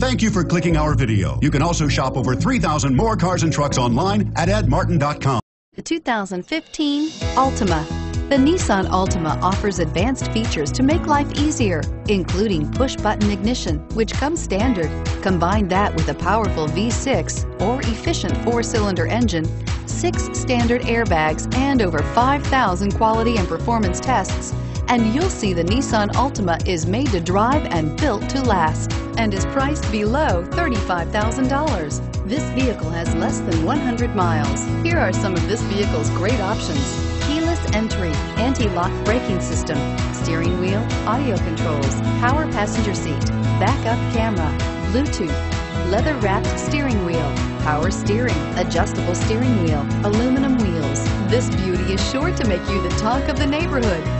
Thank you for clicking our video. You can also shop over 3,000 more cars and trucks online at edmartin.com. The 2015 Altima. The Nissan Altima offers advanced features to make life easier, including push-button ignition, which comes standard. Combine that with a powerful V6 or efficient four-cylinder engine, six standard airbags, and over 5,000 quality and performance tests, and you'll see the Nissan Altima is made to drive and built to last and is priced below $35,000. This vehicle has less than 100 miles. Here are some of this vehicle's great options keyless entry, anti-lock braking system, steering wheel, audio controls, power passenger seat, backup camera, Bluetooth, leather-wrapped steering wheel, power steering, adjustable steering wheel, aluminum wheels. This beauty is sure to make you the talk of the neighborhood.